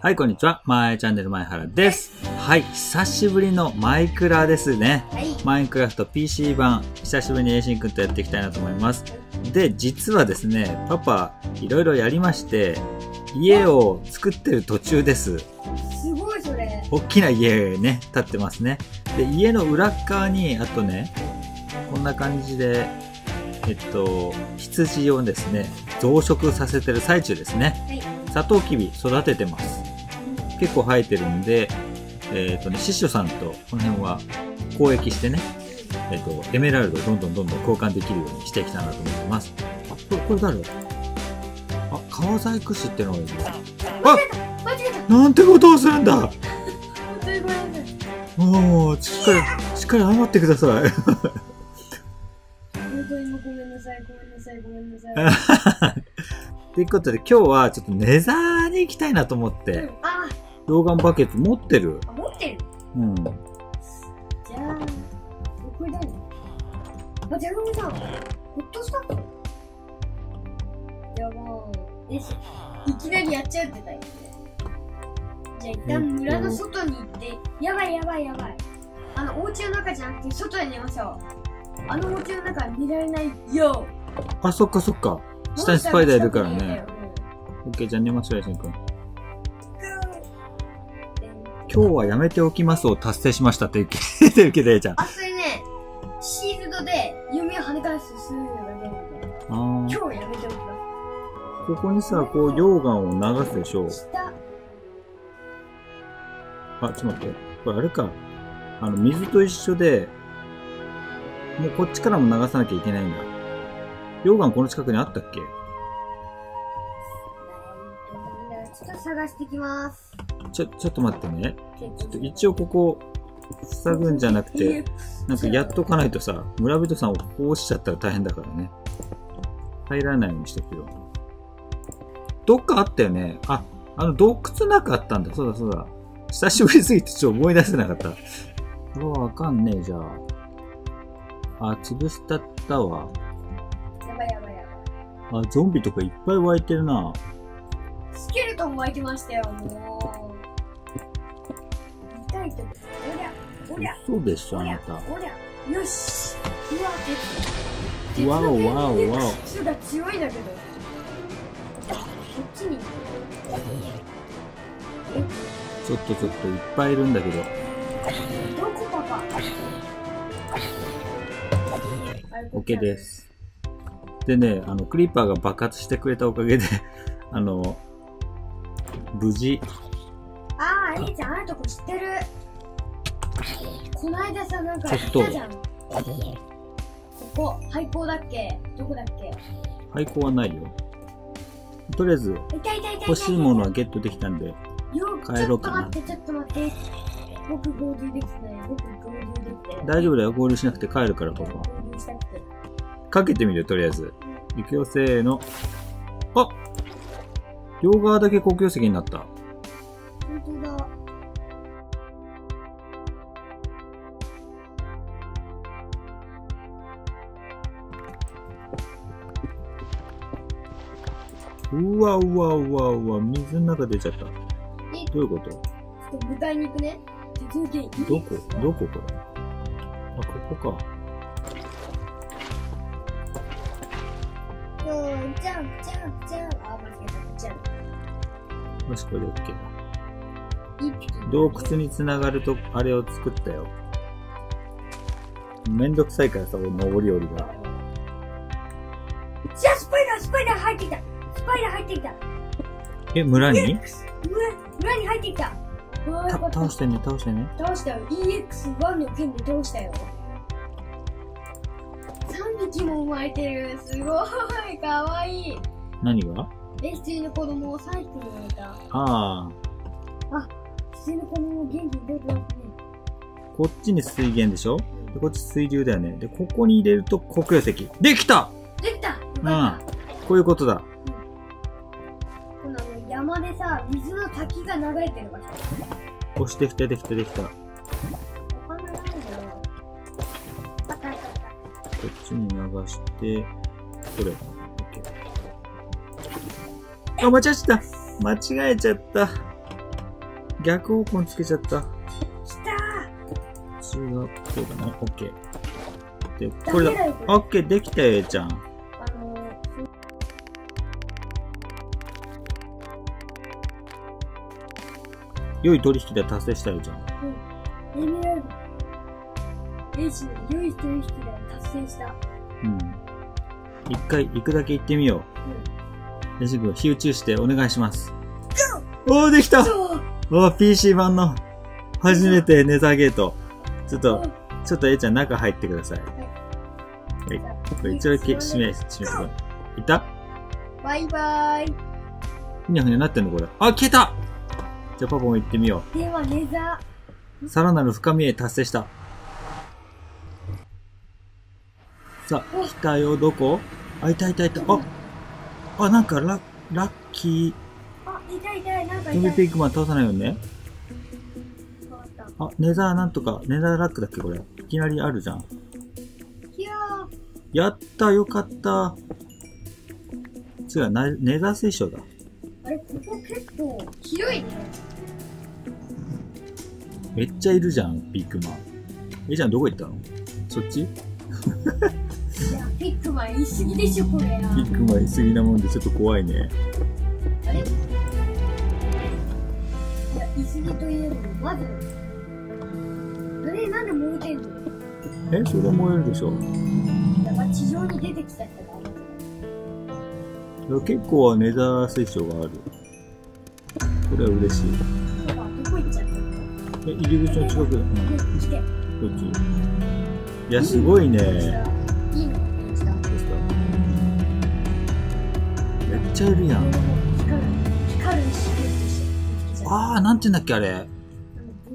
はい、こんにちは。まえチャンネル前原です。はい、久しぶりのマイクラですね。はい。マインクラフト PC 版、久しぶりにエイシンくんとやっていきたいなと思います。で、実はですね、パパ、いろいろやりまして、家を作ってる途中です。すごいそれ。大きな家ね、建ってますね。で、家の裏っ側に、あとね、こんな感じで、えっと、羊をですね、増殖させてる最中ですね。はい。サトウキビ育ててます。結構生えてるんで、えっ、とね、シッショさんとこの辺は交易してね、えっ、と、エメラルドをどんどんどんどん交換できるようにしていきたいなと思ってます。あ、これ、これ誰あ、川細工師ってのがいる。あ間違えた。なんてことをするんだ！本当にごめんなさい。もう、しっかり、しっかり謝ってください。ごめんなさい。ということで、今日はちょっとネザーに行きた。いなと思っうん溶岩バケツ持ってる？あ、持ってる。うん。じゃあ、これ何あ、じゃがみさん。ホットスタッフやばーよし。いきなりやっちゃうってタイプね。じゃあ一旦村の外に行って、やばいやばいやばい。あの、お家の中じゃなくて外で寝ましょう。あのお家の中は寝られないよ。あ、そっかそっか。下にスパイダーいるからね。オッケー、じゃあ寝ましょう、エイシンくん。うん今日はやめておきますを達成しましたって言ってるけど、えいちゃん。ああ、それね、シールドで弓を跳ね返すするのが出るんで、ー今日やめておきまここにさ、こう、溶岩を流すでしょ。す。下、あ、ちょっと待って。これあれか。あの、水と一緒で、もうこっちからも流さなきゃいけないんだ。溶岩この近くにあったっけ？探してきます。ちょ、ちょっと待ってね。ちょっと一応ここ、塞ぐんじゃなくて、なんかやっとかないとさ、村人さんをここ押しちゃったら大変だからね。入らないようにしておくよ。どっかあったよね。あ、あの洞窟なくあったんだ。そうだそうだ。久しぶりすぎてちょっと思い出せなかった。うわ、わかんねえ、じゃあ。あ、潰したったわ。やばいやばいやばい。あ、ゾンビとかいっぱい湧いてるな。スケルトン湧いてましたよ、もう。痛いとこ、おりゃ、おりゃ、嘘でしょ、あなた。、おりゃ。よし。うわ、鉄。わおわおわお鉄が強いんだけど。こっちに。ちょっとちょっといっぱいいるんだけど。どこパパあれ OK で。す。でね、あの、クリーパーが爆発してくれたおかげで、あの、無事、ああ、えいちゃん、あるとこ知ってる。こないださ、なんかちょっと言ったじゃん。ここ、廃校だっけ？どこだっけ？廃校はないよ。とりあえず。欲しいものはゲットできたんで、よ帰ろうかなちょっと待って、ちょっと待って。僕合流できてない。僕合流できて。大丈夫だよ。合流しなくて帰るから、パパ。合流したくて。かけてみるとりあえず。行くよ、せーの。あ両側だけ公共石になった。本当だ。うわうわうわうわ、水の中出ちゃった。どえ、ういうこと？ちょっと迎えに行くね。どこ？どここれ？あ、ここか。うん、じゃん、じゃん、じゃん。あ、間違えた。じゃん。よし、これで OK だ。洞窟につながると、あれを作ったよ。めんどくさいからさ、俺登り降りが。じゃあ、スパイダー、スパイダー入ってきた。スパイダー入ってきた。え、村に？村、村に入ってきた。た倒してね、倒してね。倒したよ。EX1 の剣で倒したよ。3匹も生まれてる。すごい。かわいい。何が？え、普通の子供を3匹も生まれた。ああ、普通の子供元気に出てますね。こっちに水源でしょ？でこっち水流だよね。で、ここに入れると黒曜石。できたできたようん。こういうことだ。た。この山でさ、水の滝が流れてる場所。押してきて、できた、できた。こわかんないんだよ。あったあったあった。っちに流して、これ。あ、間違えちゃった。間違えちゃった。逆方向につけちゃった。来た中学校だな。オッケー。で、ーこれだオッケー、できたよ、えーちゃん。あのー良い取引で達成したよ、じゃん。エメラルド。レイジの良い取引で達成した。うん。一回行くだけ行ってみよう。レジ君、火打ちしてお願いします。おー、できたおー、PC 版の初めてネザーゲート。ちょっと、ちょっとえーちゃん中入ってください。はい。これ一応け閉め、閉めてい。いた？バイバイ。ふにゃふにゃなってんのこれ。あ、消えたじゃあパパも行ってみよでは、ネザう。さらなる深みへ達成した。さあ、来たよ、どこ？あ、いたいたいた。あ、あ、なんかラ、ラッキー。あ、痛い痛い、なんか痛い。ビピッグマン倒さないよね。あ、ネザーなんとか、ネザーラックだっけこれ。いきなりあるじゃん。いややった、よかった。違う、なネザー水晶だ。ー、あれ、ここ結構広いね。めっちゃいるじゃん、ピッグマン。えじゃん、どこ行ったの？そっち？ピックマン言い過ぎでしょ、これ。ピッグマンいすぎなもんでちょっと怖いね。あれいや、言い過ぎといえば、まず、あれ、なんで燃えてんの？え、それ燃えるでしょやっぱ地上に出てきた人が結構ネザー水晶がある。これは嬉しい。けど、どこ行っちゃったの？え、入り口の近くだ。うん、ね、来て。こっち？いや、すごいね。めっちゃいるやん。光る、光る。あー、なんて言うんだっけ、あれ。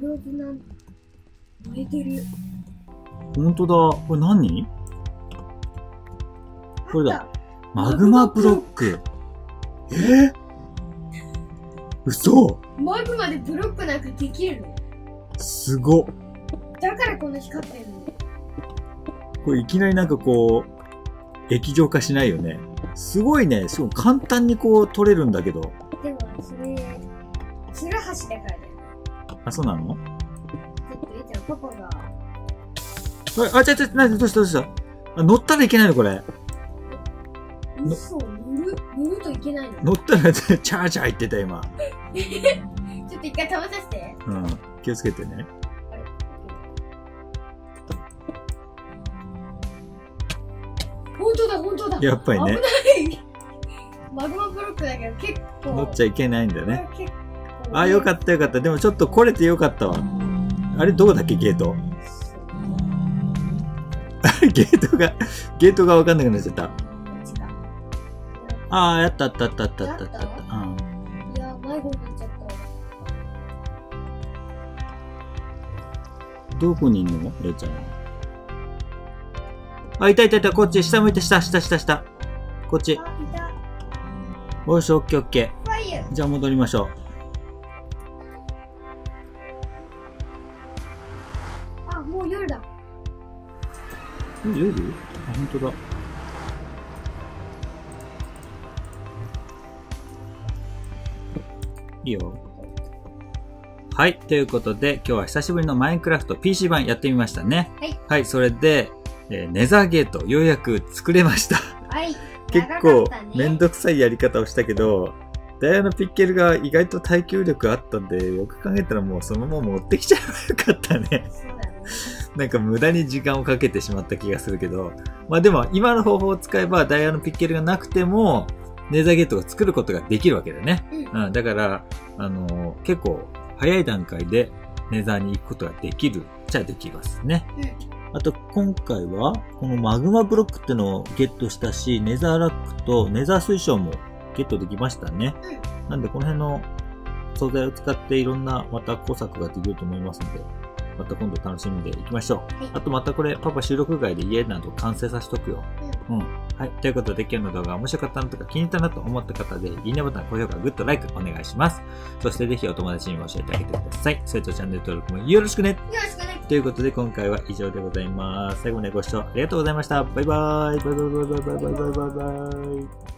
ブログなん、燃えてる。ほんとだ。これ何？これだマグマブロック。え？嘘た。マグマでブロックなんかできるの？すごっ。だからこんな光ってるの？これいきなりなんかこう、液状化しないよね。すごいね。しかも簡単にこう取れるんだけど。でも、それ、ツルハシだからだよね。あ、そうなの？ちょっと、えちゃん、パパが、あ、あ、ちゃちゃ、なに、どうしたどうしたあ、乗ったらいけないのこれ。の嘘乗る乗るといけないの？乗ったら、チャーチャー言ってた今。ちょっと一回試させて。うん。気をつけてね。本当だ、本当だ。やっぱりね。マグマブロックだけど結構。乗っちゃいけないんだよね。あ、よかったよかった。でもちょっと来れてよかったわ。あれ、どこだっけ、ゲート。ゲートが、ゲートがわかんなくなっちゃった。あー、やったあったあったあったあったあった。やっうん。いや、迷子になっちゃった。どこにいんの？えいちゃんは。あ、いたいたいた、こっち、下向いて、下、下、下、下。こっち。あ、いた。よし、オッケーオッケー。ー。じゃあ戻りましょあ、もう夜だ。夜？あ、本当だ。いいよ。はい。ということで、今日は久しぶりのマインクラフト PC 版やってみましたね。はい。はい。それで、えーネザーゲート、ようやく作れました。はい。結構めんどくさいやり方をしたけど、ダイヤのピッケルが意外と耐久力あったんで、よく考えたらもうそのまま持ってきちゃえばよかったね。なんか無駄に時間をかけてしまった気がするけど、まあでも今の方法を使えばダイヤのピッケルがなくても、ネザーゲートを作ることができるわけだよね。うん。うん、だから、あのー結構早い段階でネザーに行くことができるじゃできますね。あと今回は、このマグマブロックってのをゲットしたし、ネザーラックとネザー水晶もゲットできましたね。なんでこの辺の素材を使っていろんなまた工作ができると思いますので、また今度楽しみでいきましょう。はいあとまたこれパパ収録外で家など完成させとくよ。うん。はい。ということで今日の動画が面白かったなとか気に入ったなと思った方で、いいねボタン、高評価、グッド、ライクお願いします。そしてぜひお友達にも教えてあげてください。それとチャンネル登録もよろしくね。よろしくね。ということで今回は以上でございます。最後までご視聴ありがとうございました。バイバーイ。バイバイバイバイバイバイバイバイ。